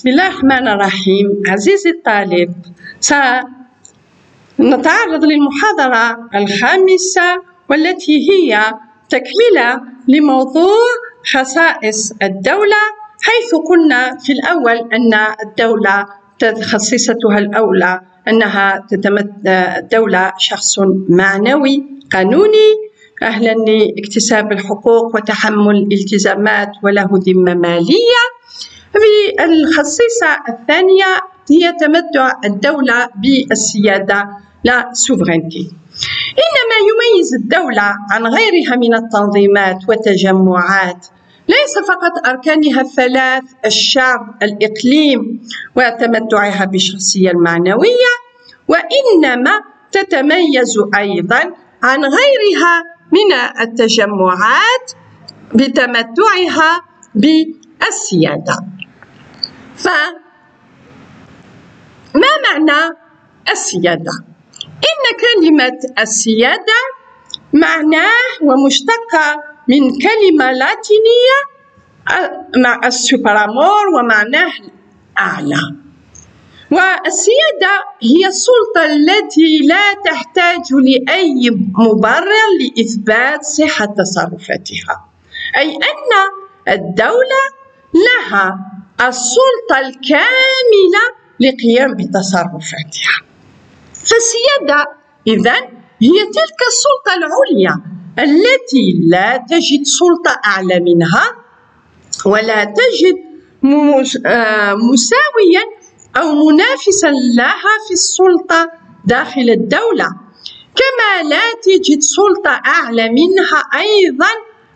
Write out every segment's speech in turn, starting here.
بسم الله الرحمن الرحيم. عزيزي الطالب سنتعرض للمحاضرة الخامسة والتي هي تكملة لموضوع خصائص الدولة حيث قلنا في الأول أن الدولة خصيصتها الأولى أنها الدولة شخص معنوي قانوني أهلا لاكتساب الحقوق وتحمل الالتزامات وله ذمة مالية. الخصيصة الثانية هي تمتع الدولة بالسيادة لا سوفرينتي إن ما يميز الدولة عن غيرها من التنظيمات والتجمعات ليس فقط أركانها الثلاث الشعب الإقليم وتمتعها بالشخصية المعنوية وإنما تتميز أيضا عن غيرها من التجمعات بتمتعها بالسيادة. فما معنى السيادة؟ إن كلمة السيادة معناه ومشتقة من كلمة لاتينية مع السوبرامور ومعناه الأعلى والسيادة هي السلطة التي لا تحتاج لأي مبرر لإثبات صحة تصرفاتها أي أن الدولة لها السلطة الكاملة للقيام بتصرفاتها فالسيادة إذا هي تلك السلطة العليا التي لا تجد سلطة أعلى منها ولا تجد آه، مساويا أو منافسا لها في السلطة داخل الدولة. كما لا تجد سلطة أعلى منها أيضا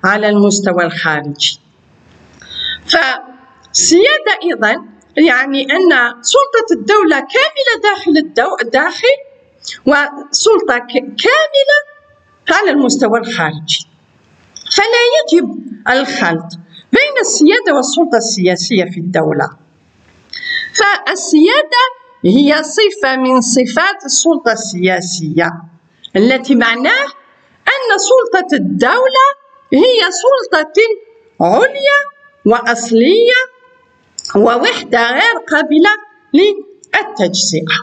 على المستوى الخارجي. فالسيادة أيضا يعني أن سلطة الدولة كاملة داخل الدو... الداخل وسلطة كاملة على المستوى الخارجي. فلا يجب الخلط بين السيادة والسلطة السياسية في الدولة. فالسيادة هي صفة من صفات السلطة السياسية التي معناه أن سلطة الدولة هي سلطة عليا وأصلية ووحدة غير قابلة للتجزئة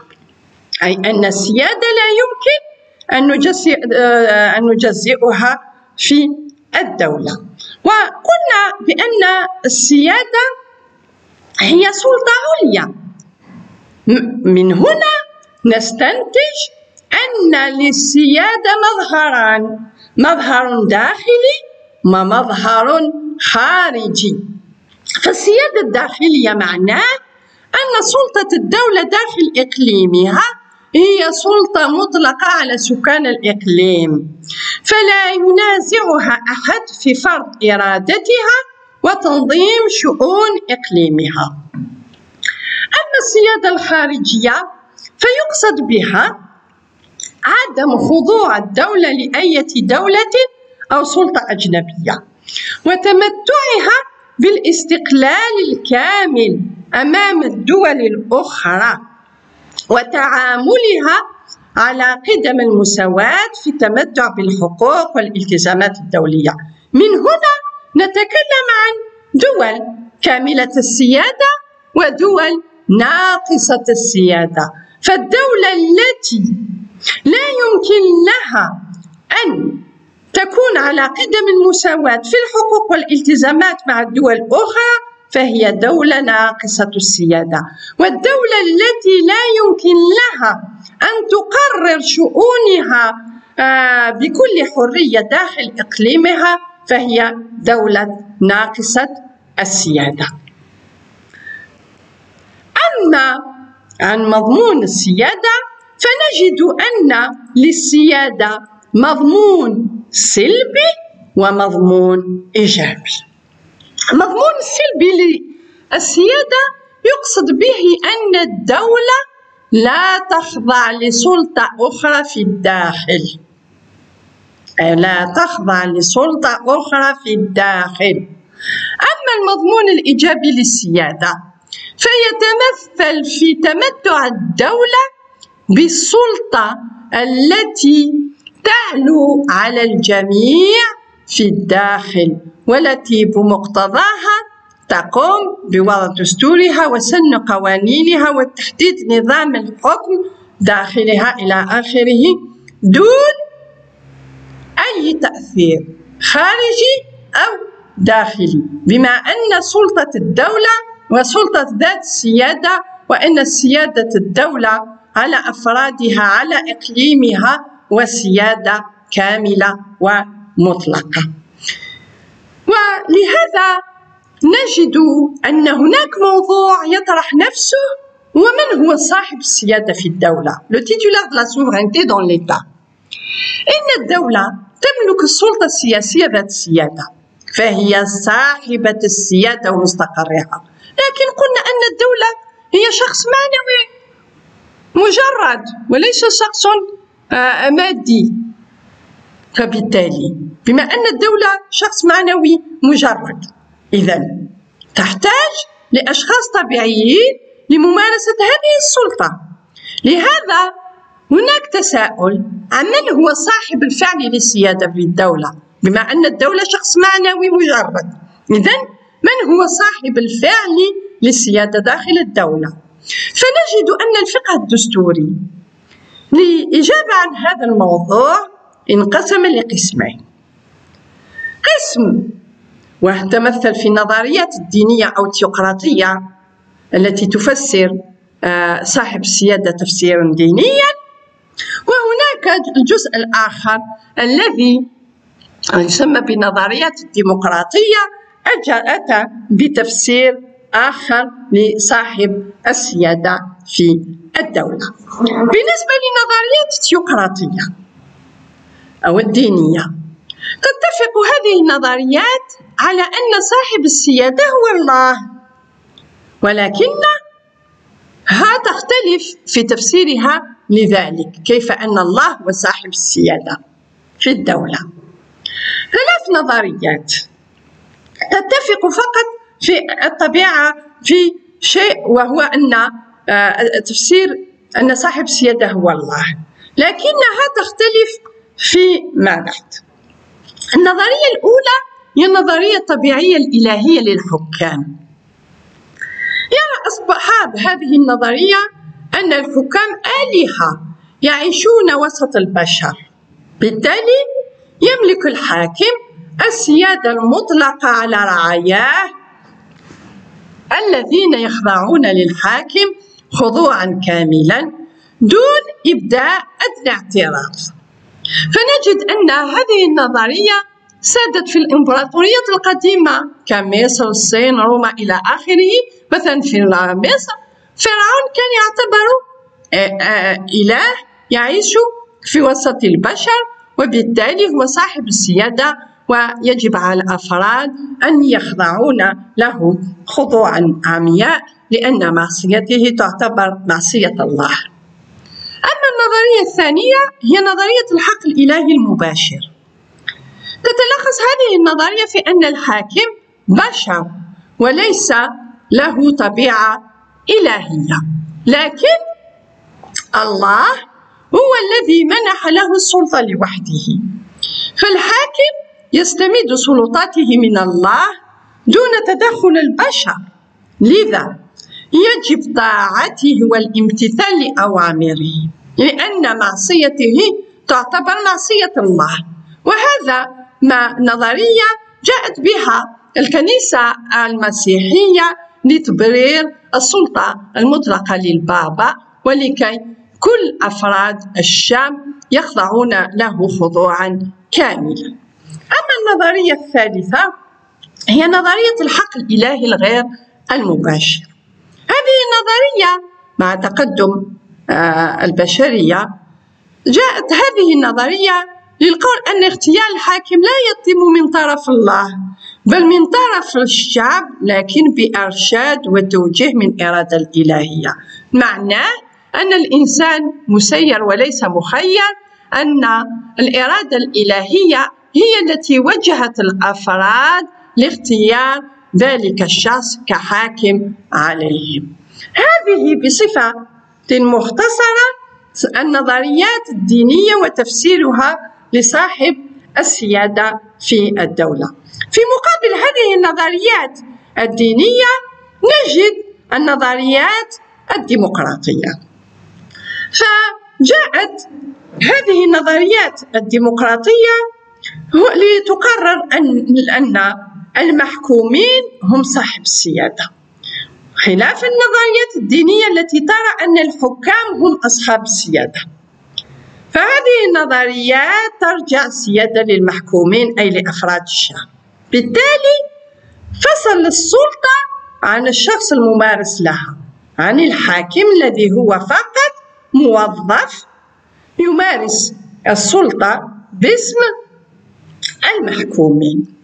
أي أن السيادة لا يمكن أن نجزئ آه، أن نجزئها في الدولة. وقلنا بأن السيادة هي سلطة عليا. من هنا نستنتج أن للسيادة مظهران مظهر داخلي ومظهر خارجي. فالسيادة الداخلية معناه أن سلطة الدولة داخل إقليمها هي سلطة مطلقة على سكان الإقليم فلا ينازعها أحد في فرض إرادتها وتنظيم شؤون إقليمها. أما السيادة الخارجية فيقصد بها عدم خضوع الدولة لأية دولة أو سلطة أجنبية وتمتعها بالاستقلال الكامل أمام الدول الأخرى وتعاملها على قدم المساواة في التمتع بالحقوق والالتزامات الدولية. من هنا نتكلم عن دول كاملة السيادة ودول ناقصة السيادة. فالدولة التي لا يمكن لها أن تكون على قدم المساواة في الحقوق والالتزامات مع الدول الأخرى فهي دولة ناقصة السيادة والدولة التي لا يمكن لها أن تقرر شؤونها آه، بكل حرية داخل إقليمها فهي دولة ناقصة السيادة. أما عن مضمون السيادة فنجد أن للسيادة مضمون سلبي ومضمون إيجابي. المضمون السلبي للسيادة يقصد به أن الدولة لا تخضع لسلطة أخرى في الداخل. لا تخضع لسلطة أخرى في الداخل. أما المضمون الإيجابي للسيادة فيتمثل في تمتع الدولة بالسلطة التي تعلو على الجميع في الداخل والتي بمقتضاها تقوم بوضع دستورها وسن قوانينها وتحديد نظام الحكم داخلها إلى آخره دون أي تأثير خارجي أو داخلي. بما أن سلطة الدولة وسلطة ذات السيادة وأن السيادة الدولة على أفرادها على إقليمها وسيادة كاملة ومطلقة. ولهذا نجد أن هناك موضوع يطرح نفسه ومن هو صاحب السيادة في الدولة؟ Le titulaire de la souveraineté dans l'État. إن الدولة تملك السلطة السياسية ذات السيادة فهي صاحبة السيادة ومستقرها. لكن قلنا أن الدولة هي شخص معنوي مجرد وليس شخص مادي. فبالتالي بما أن الدولة شخص معنوي مجرد. إذا تحتاج لأشخاص طبيعيين لممارسة هذه السلطة. لهذا هناك تساؤل عن من هو صاحب الفعل للسيادة في الدولة. بما أن الدولة شخص معنوي مجرد. إذا من هو صاحب الفعل للسيادة داخل الدولة؟ فنجد أن الفقه الدستوري لإجابة عن هذا الموضوع انقسم لقسمين. قسم وتمثل في النظريات الدينية أو التيوقراطية التي تفسر آه، صاحب السيادة تفسيرا دينيا وهناك الجزء الآخر الذي يسمى بنظريات الديمقراطية أتى بتفسير آخر لصاحب السيادة. في الدولة. بالنسبة للنظريات التيوقراطية أو الدينية تتفق هذه النظريات على أن صاحب السيادة هو الله. ولكنها تختلف في تفسيرها لذلك كيف أن الله هو صاحب السيادة في الدولة. ثلاث نظريات تتفق فقط في الطبيعة في شيء وهو أن تفسير أن صاحب السيادة هو الله. لكنها تختلف في ما بعد. النظرية الأولى هي النظرية الطبيعية الإلهية للحكام. يرى أصحاب هذه النظرية أن الحكام آلهة يعيشون وسط البشر. بالتالي يملك الحاكم السيادة المطلقة على رعاياه الذين يخضعون للحاكم خضوعا كاملا دون إبداء أدنى اعتراض. فنجد أن هذه النظرية سادت في الإمبراطورية القديمة كمصر الصين روما إلى آخره مثلا في مصر فرعون كان يعتبر آه، آه، إله يعيش في وسط البشر وبالتالي هو صاحب السيادة ويجب على الأفراد أن يخضعون له خضوعا عمياء. لأن معصيته تعتبر معصية الله. أما النظرية الثانية هي نظرية الحق الإلهي المباشر. تتلخص هذه النظرية في أن الحاكم بشر وليس له طبيعة إلهية. لكن الله هو الذي منح له السلطة لوحده. فالحاكم يستمد سلطاته من الله دون تدخل البشر. لذا يجب طاعته والامتثال لأوامره لأن معصيته تعتبر معصية الله. وهذا ما نظرية جاءت بها الكنيسة المسيحية لتبرير السلطة المطلقة للبابا ولكي كل أفراد الشام يخضعون له خضوعا كاملا أما النظرية الثالثة هي نظرية الحق الإلهي الغير المباشر. هذه النظرية مع تقدم آه، البشرية. جاءت هذه النظرية للقول أن اغتيال الحاكم لا يتم من طرف الله بل من طرف الشعب لكن بإرشاد وتوجيه من إرادة الإلهية. معناه أن الإنسان مسير وليس مخير أن الإرادة الإلهية هي التي وجهت الأفراد لاختيار ذلك الشخص كحاكم عليهم. هذه بصفة مختصرة النظريات الدينية وتفسيرها لصاحب السيادة في الدولة. في مقابل هذه النظريات الدينية نجد النظريات الديمقراطية. فجاءت هذه النظريات الديمقراطية لتقرر أن المحكومين هم صاحب السيادة. خلاف النظريات الدينية التي ترى أن الحكام هم أصحاب السيادة. فهذه النظريات ترجع السيادة للمحكومين أي لأفراد الشعب. بالتالي فصل السلطة عن الشخص الممارس لها عن الحاكم الذي هو فقط موظف يمارس السلطة باسم المحكومين.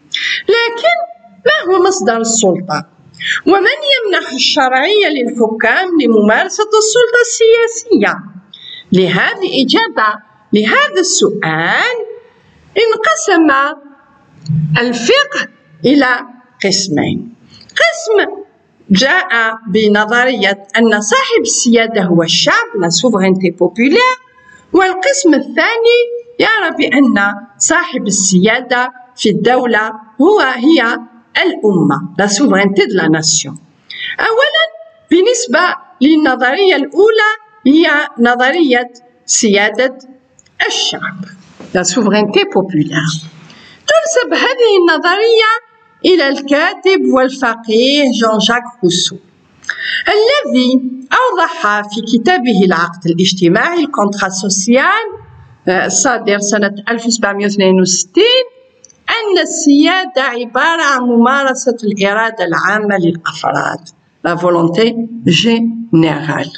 لكن ما هو مصدر السلطة؟ ومن يمنح الشرعية للحكام لممارسة السلطة السياسية؟ لهذه إجابة لهذا السؤال انقسم الفقه إلى قسمين قسم جاء بنظرية أن صاحب السيادة هو الشعب la souveraineté populaire والقسم الثاني يرى بأن صاحب السيادة في الدولة هو هي الأمة la souveraineté de la nation أولا بالنسبة للنظرية الأولى هي نظرية سيادة الشعب la souveraineté populaire تنسب هذه النظرية إلى الكاتب والفقيه جون جاك روسو الذي أوضح في كتابه العقد الاجتماعي ال contrat social الصادر سنة 1762 أن السيادة عبارة عن ممارسة الإرادة العامة للأفراد la volonté générale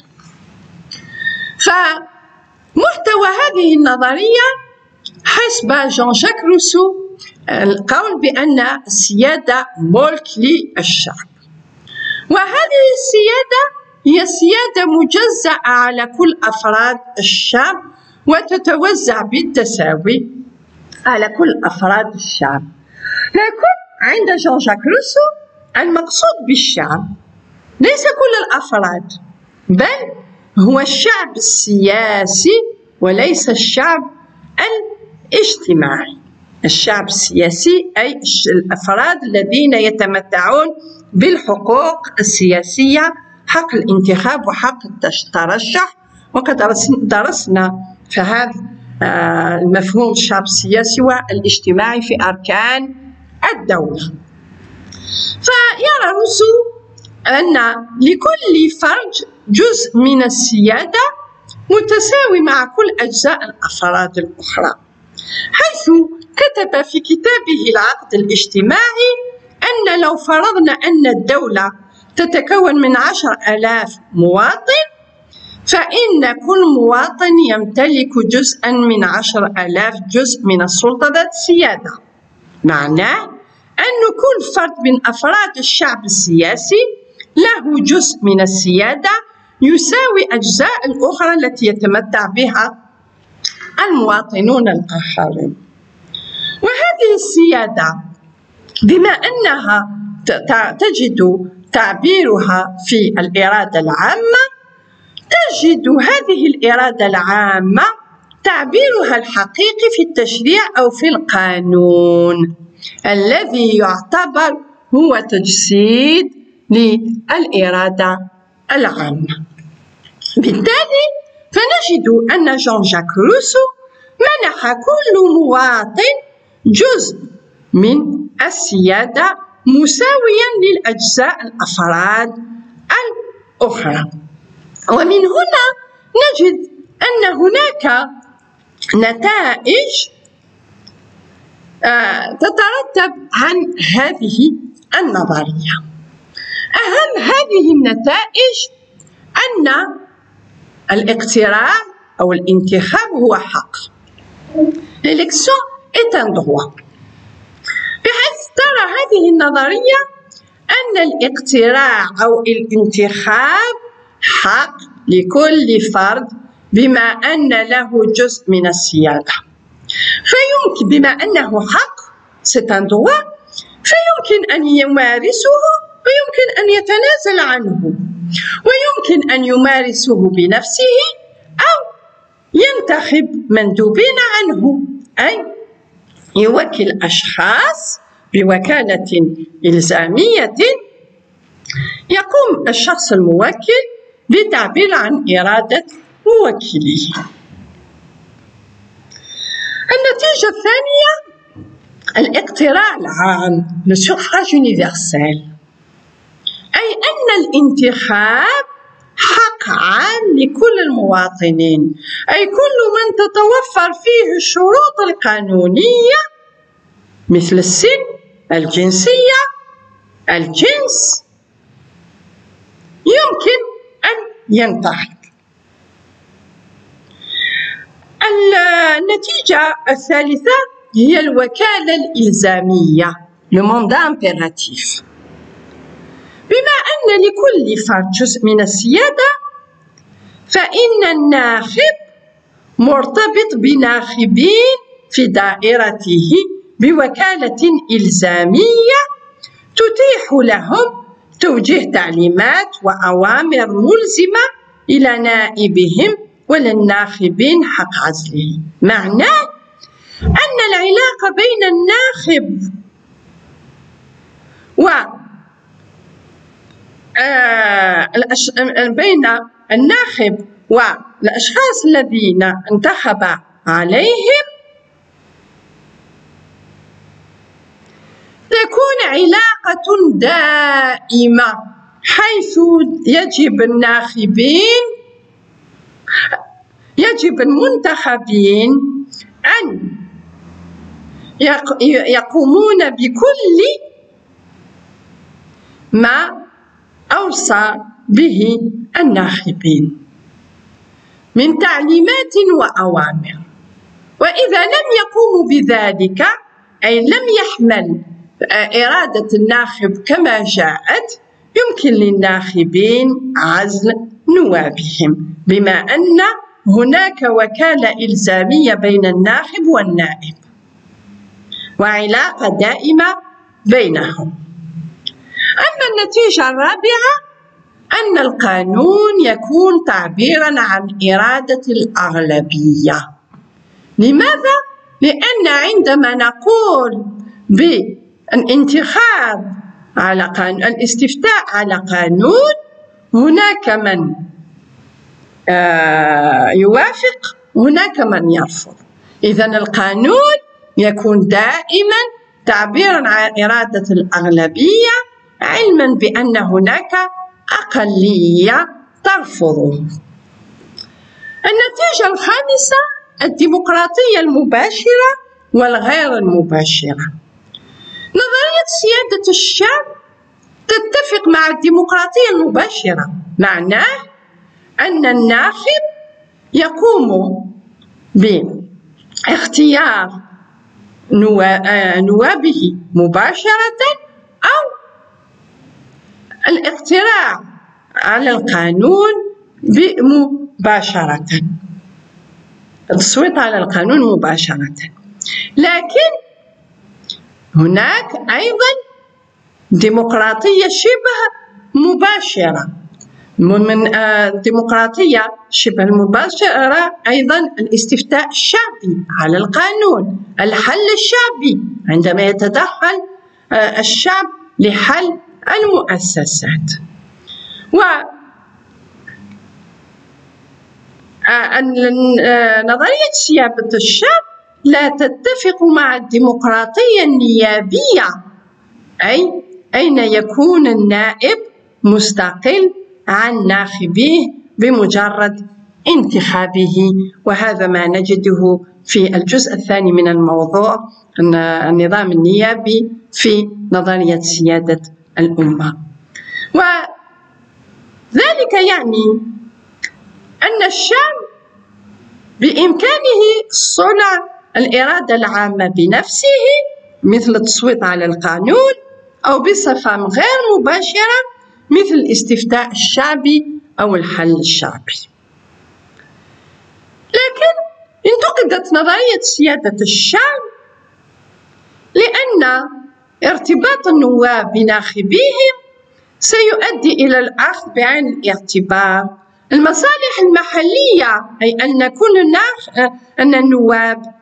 فمحتوى هذه النظرية حسب جون جاك روسو القول بأن السيادة ملك للشعب. وهذه السيادة هي سيادة مجزأة على كل أفراد الشعب وتتوزع بالتساوي. على كل أفراد الشعب. لكن عند جون جاك روسو المقصود بالشعب ليس كل الأفراد بل هو الشعب السياسي وليس الشعب الاجتماعي. الشعب السياسي أي الأفراد الذين يتمتعون بالحقوق السياسية حق الانتخاب وحق الترشح وقد درسنا في هذا المفهوم الشعب السياسي والاجتماعي في أركان الدولة. فيرى روسو أن لكل فرد جزء من السيادة متساوي مع كل أجزاء الأفراد الأخرى حيث كتب في كتابه العقد الاجتماعي أن لو فرضنا أن الدولة تتكون من عشر ألاف مواطن فإن كل مواطن يمتلك جزءا من عشر ألاف جزء من السلطة ذات السيادة معناه أن كل فرد من أفراد الشعب السياسي له جزء من السيادة يساوي أجزاء الأخرى التي يتمتع بها المواطنون الآخرين. وهذه السيادة بما أنها تجد تعبيرها في الإرادة العامة تجد هذه الإرادة العامة تعبيرها الحقيقي في التشريع أو في القانون. الذي يعتبر هو تجسيد للإرادة العامة. بالتالي فنجد أن جون جاك روسو منح كل مواطن جزء من السيادة مساويا للأجزاء الأفراد الأخرى. ومن هنا نجد أن هناك نتائج آه، تترتب عن هذه النظرية. أهم هذه النتائج أن الاقتراع أو الانتخاب هو حق. L'élection est un بحيث ترى هذه النظرية أن الاقتراع أو الانتخاب حق لكل فرد بما أن له جزء من السيادة فيمكن بما أنه حق droit فيمكن أن يمارسه ويمكن أن يتنازل عنه. ويمكن أن يمارسه بنفسه أو ينتخب مندوبين عنه. أي يوكل أشخاص بوكالة إلزامية. يقوم الشخص الموكل بالتعبير عن إرادة موكليه النتيجة الثانية الاقتراع العام le suffrage universel أي أن الانتخاب حق عام لكل المواطنين. أي كل من تتوفر فيه الشروط القانونية مثل السن الجنسية الجنس. يمكن ينتخب النتيجة الثالثة هي الوكالة الإلزامية لو موندا امبيراتيف بما أن لكل فرد جزء من السيادة فإن الناخب مرتبط بناخبين في دائرته بوكالة إلزامية تتيح لهم توجيه تعليمات وأوامر ملزمة إلى نائبهم وللناخبين حق عزله. معناه أن العلاقة بين الناخب و آه، بين الناخب والأشخاص الذين انتخب عليهم تكون علاقة دائمة حيث يجب الناخبين يجب المنتخبين أن يقومون بكل ما أوصى به الناخبين من تعليمات وأوامر. وإذا لم يقوموا بذلك أي لم يحمل إرادة الناخب كما جاءت يمكن للناخبين عزل نوابهم بما أن هناك وكالة إلزامية بين الناخب والنائب وعلاقة دائمة بينهم أما النتيجة الرابعة أن القانون يكون تعبيرا عن إرادة الأغلبية لماذا؟ لأن عندما نقول بالانتخاب على قانون الاستفتاء على قانون. هناك من آه، يوافق هناك من يرفض. إذا القانون يكون دائما تعبيرا عن إرادة الأغلبية علما بأن هناك أقلية ترفضه. النتيجة الخامسة الديمقراطية المباشرة والغير المباشرة. نظرية سيادة الشعب تتفق مع الديمقراطية المباشرة معناه أن الناخب يقوم باختيار نوابه مباشرة أو الاقتراع على القانون مباشرة التصويت على القانون مباشرة. لكن هناك أيضا ديمقراطية شبه مباشرة. من الديمقراطية آه، شبه المباشرة أيضا الاستفتاء الشعبي على القانون الحل الشعبي عندما يتدخل آه، الشعب لحل المؤسسات. و آه، نظرية سيادة الشعب لا تتفق مع الديمقراطية النيابية. أي أين يكون النائب مستقل عن ناخبيه بمجرد انتخابه؟ وهذا ما نجده في الجزء الثاني من الموضوع النظام النيابي في نظرية سيادة الأمة. وذلك يعني أن الشعب بإمكانه صنع الإرادة العامة بنفسه مثل التصويت على القانون أو بصفة غير مباشرة مثل الاستفتاء الشعبي أو الحل الشعبي. لكن انتقدت نظرية سيادة الشعب لأن ارتباط النواب بناخبيهم سيؤدي إلى الأخذ بعين الاعتبار المصالح المحلية أي أن كل أن النواب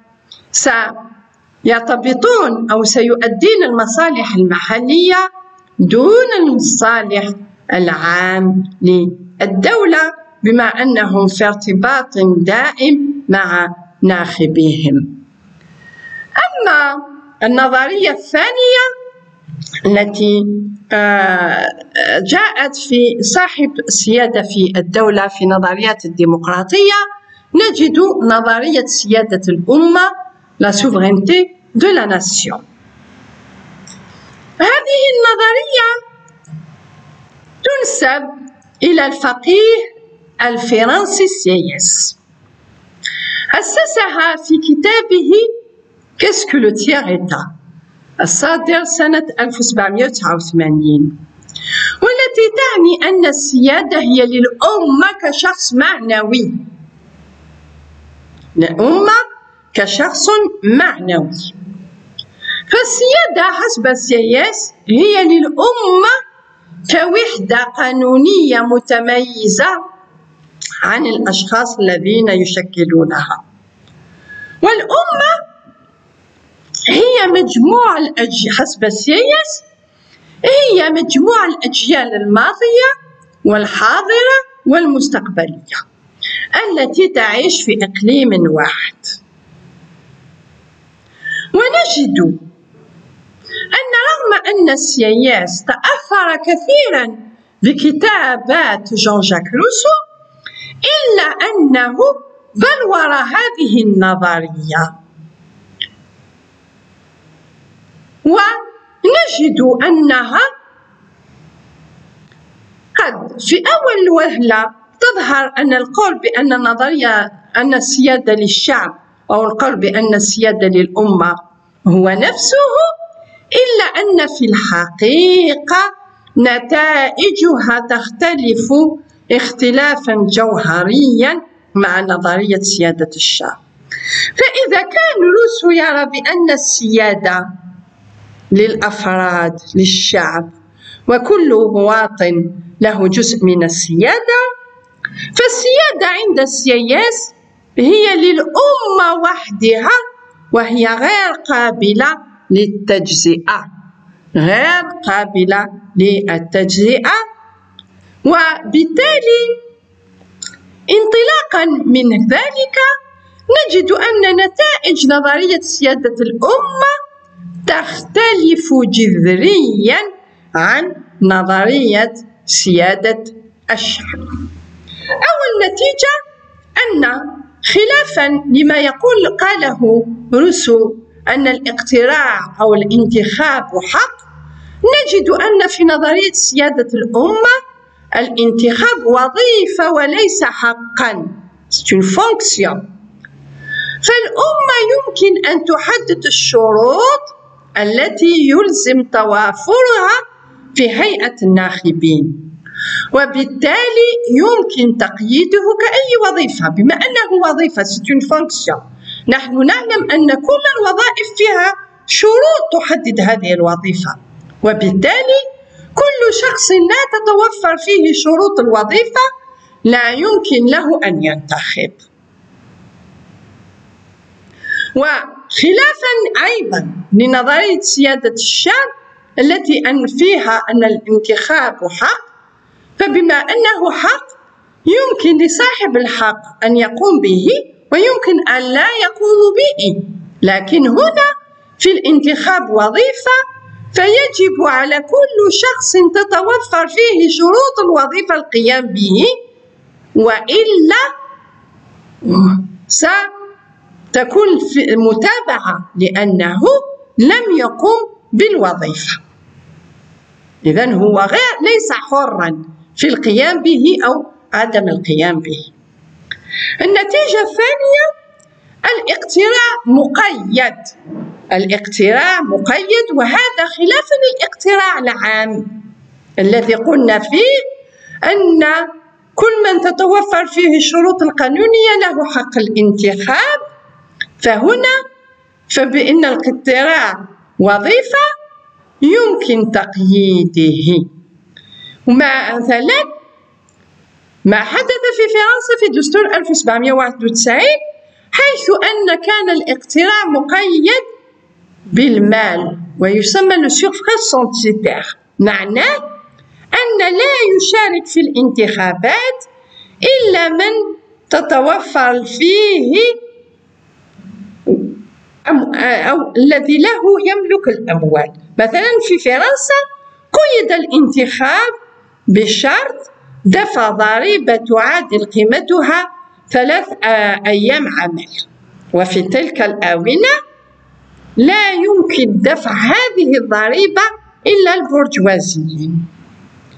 سيرتبطون أو سيؤدين المصالح المحلية دون المصالح العام للدولة بما أنهم في ارتباط دائم مع ناخبيهم. أما النظرية الثانية التي آه، جاءت في صاحب السيادة في الدولة في نظريات الديمقراطية نجد نظرية سيادة الأمة la souveraineté de la nation هذه النظرية تنسب إلى الفقيه الفرنسي سييس أسسها في كتابه Qu'est-ce que le tiers état الصادر سنة 1789 والتي تعني أن السيادة هي للأمة كشخص معنوي. الأمة كشخص معنوي. فالسيادة حسب سياس هي للأمة كوحدة قانونية متميزة عن الأشخاص الذين يشكلونها. والأمة هي مجموع الأجيال حسب السياس هي مجموع الأجيال الماضية والحاضرة والمستقبلية التي تعيش في إقليم واحد. ونجد أن رغم أن السياس تأثر كثيرا بكتابات جون جاك روسو إلا أنه بلور هذه النظرية. ونجد أنها قد في أول وهلة تظهر أن القول بأن النظرية أن السيادة للشعب أو القول بأن السيادة للأمة هو نفسه إلا أن في الحقيقة نتائجها تختلف اختلافا جوهريا مع نظرية سيادة الشعب. فإذا كان روسو يرى بأن السيادة للأفراد للشعب وكل مواطن له جزء من السيادة فالسيادة عند السياس هي للأمة وحدها وهي غير قابلة للتجزئة. غير قابلة للتجزئة. وبالتالي انطلاقا من ذلك نجد أن نتائج نظرية سيادة الأمة تختلف جذريا عن نظرية سيادة الشعب. أول نتيجة أن خلافا لما يقول قاله روسو أن الاقتراع أو الانتخاب حق نجد أن في نظرية سيادة الأمة الانتخاب وظيفة وليس حقا. Fonction. فالأمة يمكن أن تحدد الشروط التي يلزم توافرها في هيئة الناخبين. وبالتالي يمكن تقييده كأي وظيفة بما أنه وظيفة c'est une fonction نحن نعلم أن كل الوظائف فيها شروط تحدد هذه الوظيفة. وبالتالي كل شخص لا تتوفر فيه شروط الوظيفة لا يمكن له أن ينتخب. وخلافا أيضا لنظرية سيادة الشعب التي أن فيها أن الانتخاب حق فبما أنه حق يمكن لصاحب الحق أن يقوم به ويمكن أن لا يقوم به. لكن هنا في الانتخاب وظيفة فيجب على كل شخص تتوفر فيه شروط الوظيفة القيام به. وإلا ستكون متابعة لأنه لم يقوم بالوظيفة. إذا هو غير ليس حرا. في القيام به أو عدم القيام به. النتيجة الثانية الاقتراع مقيد. الاقتراع مقيد وهذا خلاف الاقتراع العام. الذي قلنا فيه أن كل من تتوفر فيه الشروط القانونية له حق الانتخاب. فهنا فبأن الاقتراع وظيفة يمكن تقييده. ومثلا ما حدث في فرنسا في دستور 1791 حيث أن كان الاقتراع مقيد بالمال ويسمى le suffrage censitaire معناه أن لا يشارك في الانتخابات إلا من تتوفر فيه أو الذي له يملك الأموال. مثلا في فرنسا قيد الانتخاب بشرط دفع ضريبة تعادل قيمتها ثلاث أيام عمل. وفي تلك الآونة لا يمكن دفع هذه الضريبة إلا البرجوازيين.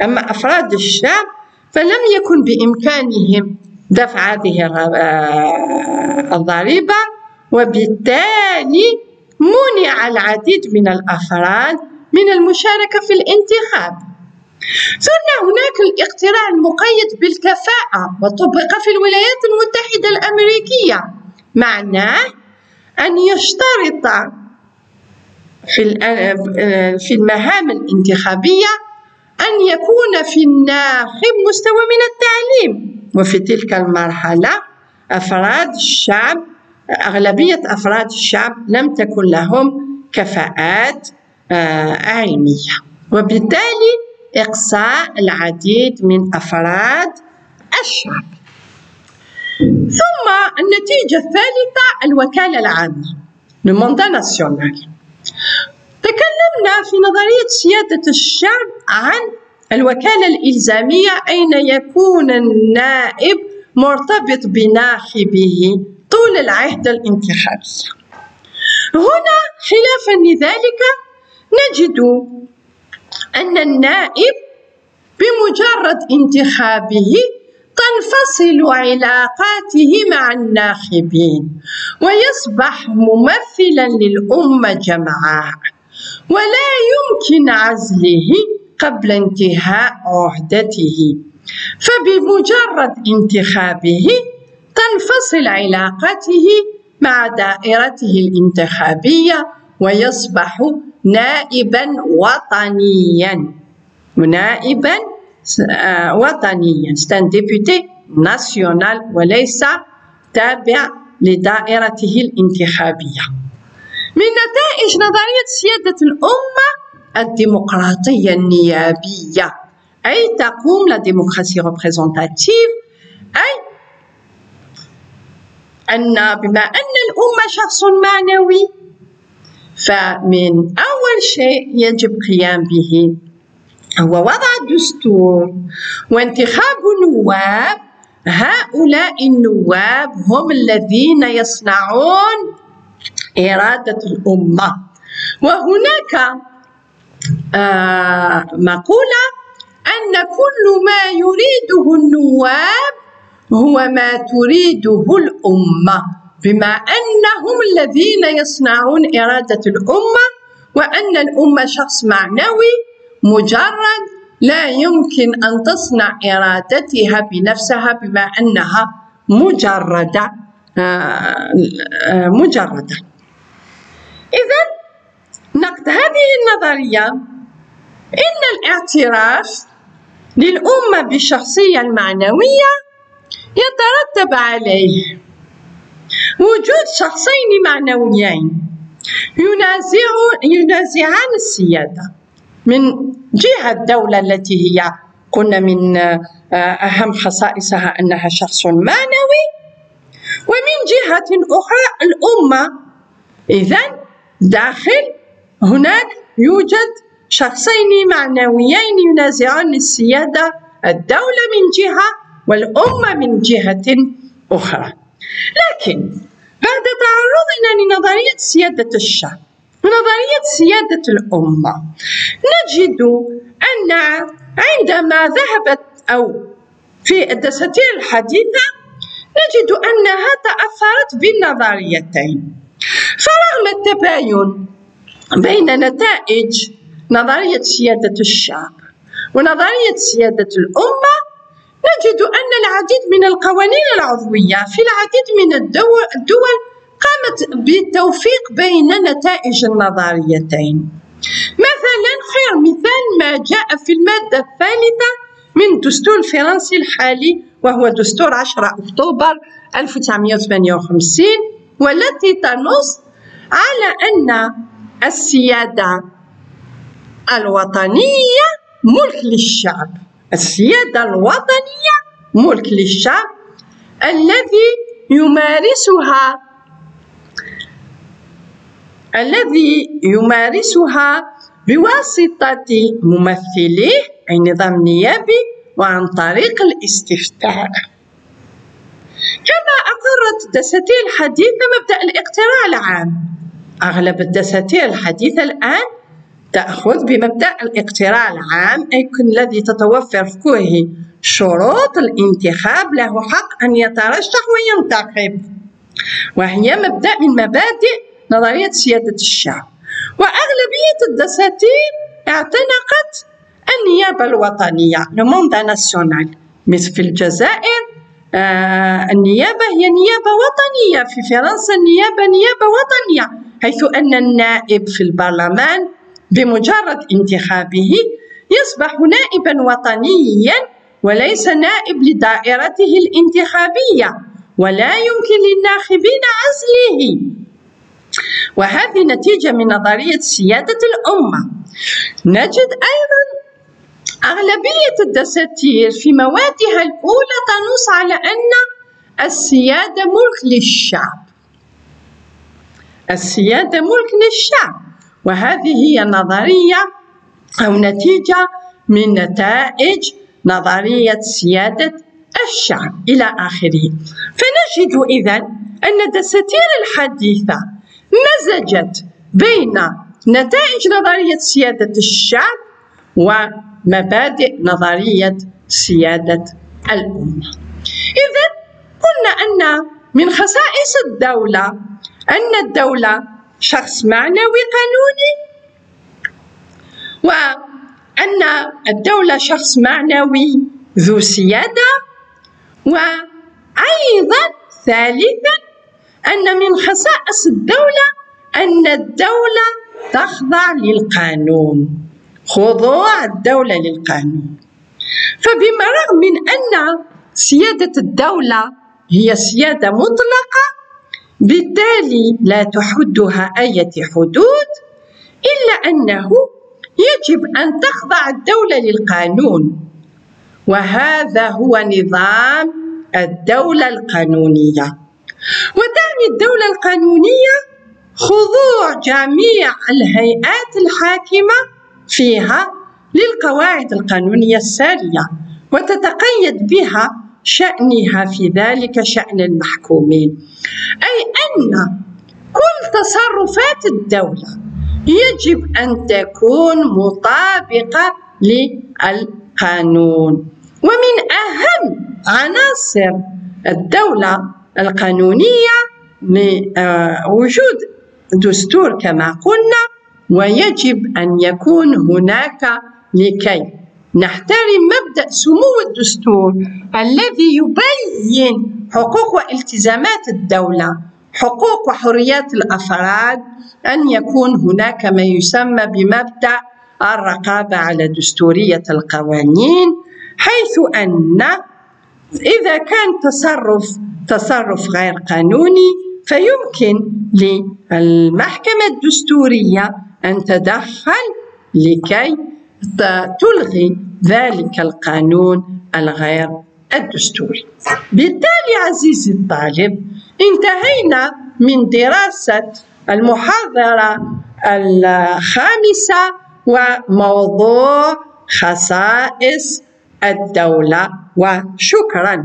أما أفراد الشعب فلم يكن بإمكانهم دفع هذه الضريبة وبالتالي منع العديد من الأفراد من المشاركة في الانتخاب. ثم هناك الاقتراع المقيد بالكفاءة وطبق في الولايات المتحدة الأمريكية معناه أن يشترط في في المهام الانتخابية أن يكون في الناخب مستوى من التعليم. وفي تلك المرحلة أفراد الشعب أغلبية أفراد الشعب لم تكن لهم كفاءات آه، علمية. وبالتالي إقصاء العديد من أفراد الشعب. ثم النتيجة الثالثة الوكالة العامة الموندا ناسيونال. تكلمنا في نظرية سيادة الشعب عن الوكالة الإلزامية أين يكون النائب مرتبط بناخبه طول العهد الانتخابي. هنا خلافا لذلك نجد أن النائب بمجرد انتخابه تنفصل علاقاته مع الناخبين ويصبح ممثلا للأمة جمعاء ولا يمكن عزله قبل انتهاء عهدته. فبمجرد انتخابه تنفصل علاقته مع دائرته الانتخابية ويصبح نائبا وطنيا. نائبا آه، وطنيا. c'est un député national وليس تابع لدائرته الانتخابية. من نتائج نظرية سيادة الأمة الديمقراطية النيابية أي تقوم la démocratie représentative أي أن بما أن الأمة شخص معنوي فمن شيء يجب قيام به. هو وضع الدستور وانتخاب نواب هؤلاء النواب هم الذين يصنعون إرادة الأمة. وهناك آه مقولة أن كل ما يريده النواب هو ما تريده الأمة بما أنهم الذين يصنعون إرادة الأمة. وأن الأمة شخص معنوي مجرد لا يمكن أن تصنع إرادتها بنفسها بما أنها مجردة. آه، آه، مجردة. إذا نقد هذه النظرية إن الاعتراف للأمة بالشخصية المعنوية يترتب عليه وجود شخصين معنويين. ينازعان السيادة من جهة الدولة التي هي قلنا من آه، أهم خصائصها أنها شخص معنوي ومن جهة أخرى الأمة. إذا داخل هناك يوجد شخصين معنويين ينازعان السيادة الدولة من جهة والأمة من جهة أخرى. لكن بعد تعرضنا لنظرية سيادة الشعب ونظرية سيادة الأمة. نجد أن عندما ذهبت أو في الدساتير الحديثة نجد أنها تأثرت بالنظريتين. فرغم التباين بين نتائج نظرية سيادة الشعب ونظرية سيادة الأمة نجد أن العديد من القوانين العضوية في العديد من الدول, قامت بالتوفيق بين نتائج النظريتين. مثلا خير مثال ما جاء في المادة الثالثة من الدستور الفرنسي الحالي وهو دستور 10 أكتوبر 1958 والتي تنص على أن السيادة الوطنية ملك للشعب. السيادة الوطنية ملك للشعب الذي يمارسها الذي يمارسها بواسطة ممثليه أي نظام نيابي وعن طريق الاستفتاء. كما أقرت الدساتير الحديثة مبدأ الاقتراع العام. أغلب الدساتير الحديثة الآن تأخذ بمبدأ الاقتراع العام أي الذي تتوفر فيه شروط الانتخاب له حق أن يترشح وينتخب. وهي مبدأ من مبادئ نظرية سيادة الشعب. وأغلبية الدساتير اعتنقت النيابة الوطنية لو ناسيونال مثل في الجزائر. آه النيابة هي نيابة وطنية. في فرنسا النيابة نيابة وطنية حيث أن النائب في البرلمان بمجرد انتخابه يصبح نائبا وطنيا وليس نائب لدائرته الانتخابية ولا يمكن للناخبين عزله. وهذه نتيجة من نظرية سيادة الأمة. نجد أيضا أغلبية الدساتير في موادها الأولى تنص على أن السيادة ملك للشعب. السيادة ملك للشعب. وهذه هي نظرية أو نتيجة من نتائج نظرية سيادة الشعب إلى آخره. فنجد إذا أن الدساتير الحديثة مزجت بين نتائج نظرية سيادة الشعب ومبادئ نظرية سيادة الأمة. إذا قلنا أن من خصائص الدولة أن الدولة شخص معنوي قانوني وأن الدولة شخص معنوي ذو سيادة وأيضا ثالثا أن من خصائص الدولة أن الدولة تخضع للقانون خضوع الدولة للقانون. فبما من أن سيادة الدولة هي سيادة مطلقة بالتالي لا تحدها أي حدود إلا أنه يجب أن تخضع الدولة للقانون. وهذا هو نظام الدولة القانونية. وتعني الدولة القانونية خضوع جميع الهيئات الحاكمة فيها للقواعد القانونية السارية وتتقيد بها شأنها في ذلك شأن المحكومين. أي أن كل تصرفات الدولة يجب أن تكون مطابقة للقانون. ومن أهم عناصر الدولة القانونية لوجود دستور كما قلنا ويجب أن يكون هناك لكي نحترم مبدأ سمو الدستور الذي يبين حقوق والتزامات الدولة حقوق وحريات الأفراد أن يكون هناك ما يسمى بمبدأ الرقابة على دستورية القوانين حيث أن إذا كان تصرف تصرف غير قانوني فيمكن للمحكمة الدستورية أن تدخل لكي تلغي ذلك القانون الغير الدستوري. بالتالي عزيزي الطالب انتهينا من دراسة المحاضرة الخامسة وموضوع خصائص الدولة. وشكرا.